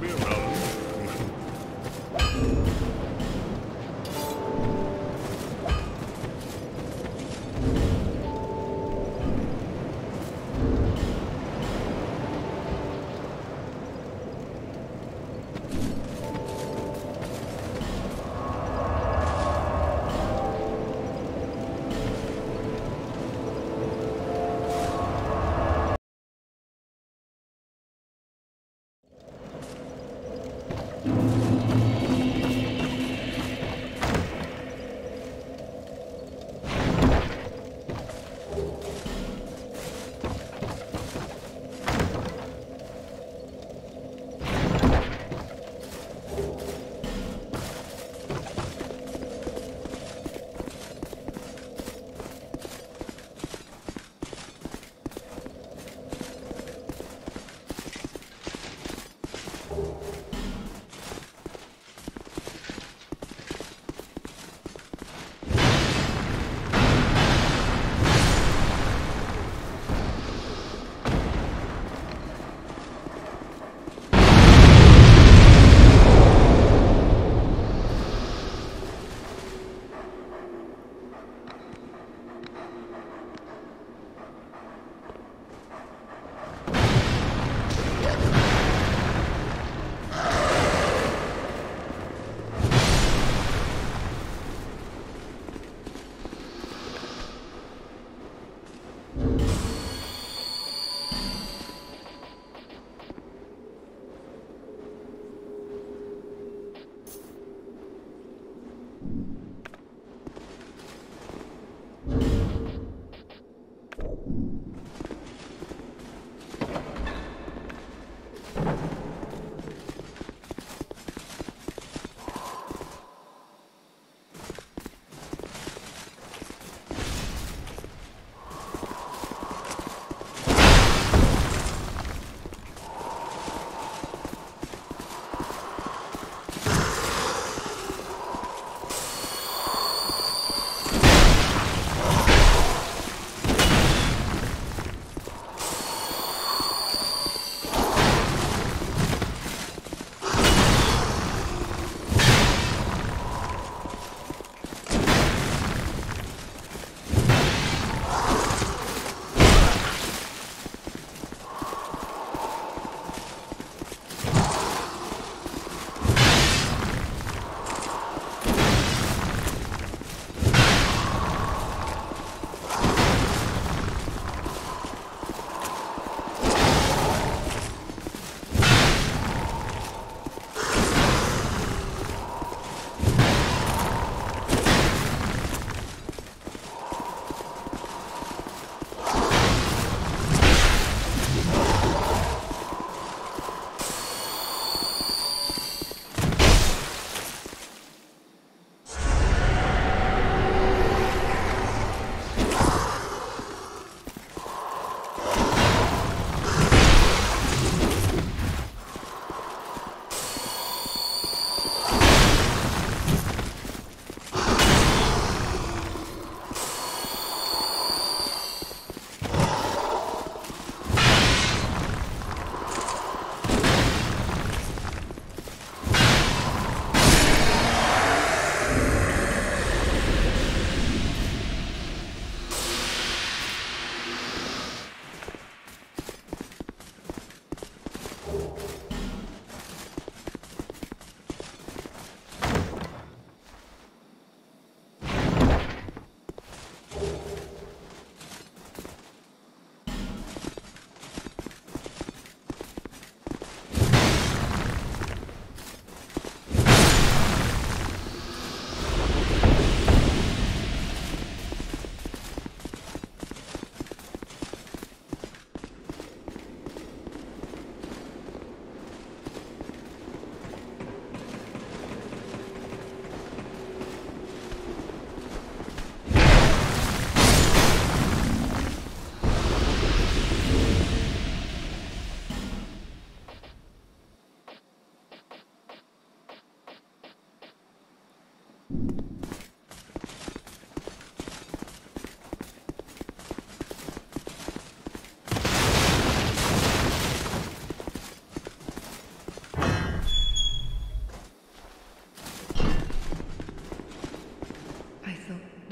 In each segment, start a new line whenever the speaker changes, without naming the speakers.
We're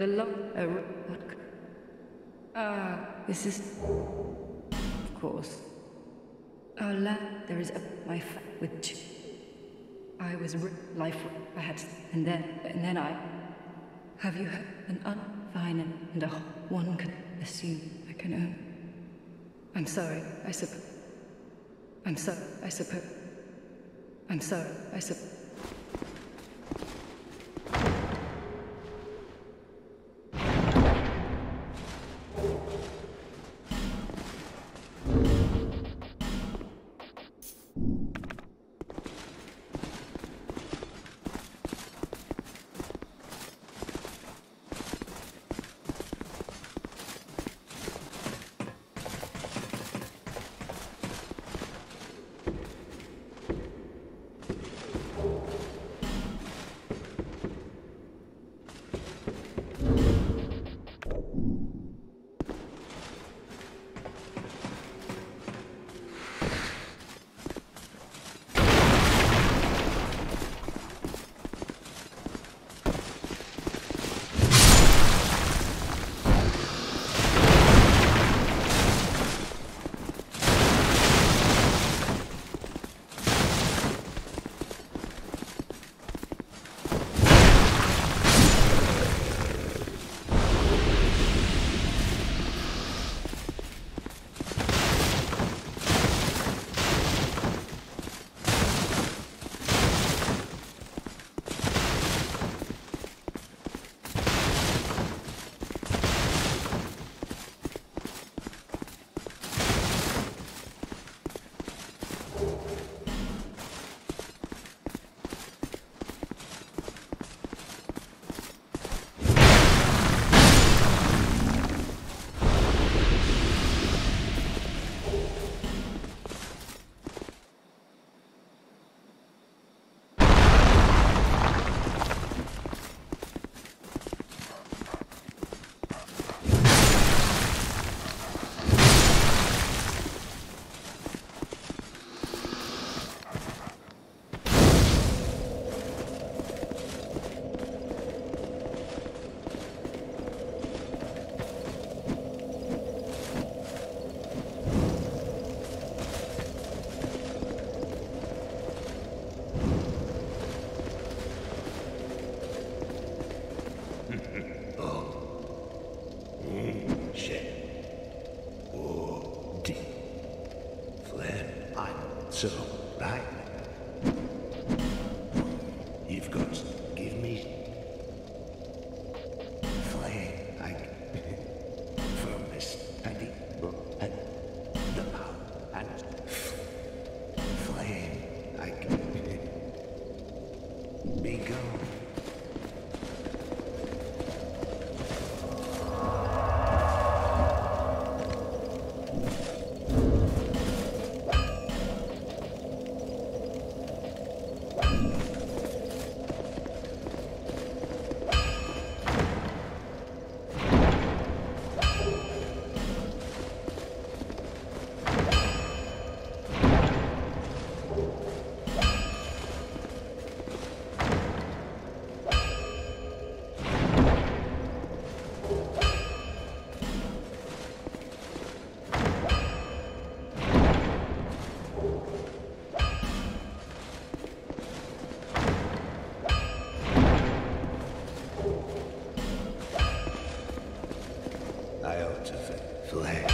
love? Ah, this is, of course. Oh, la, there is a, life with two. I was life, perhaps, and then, and then I. Have you heard an unfine and, and a one could assume I can own. I'm sorry, I suppose. I'm sorry, I suppose. I'm sorry, I suppose.
Flame.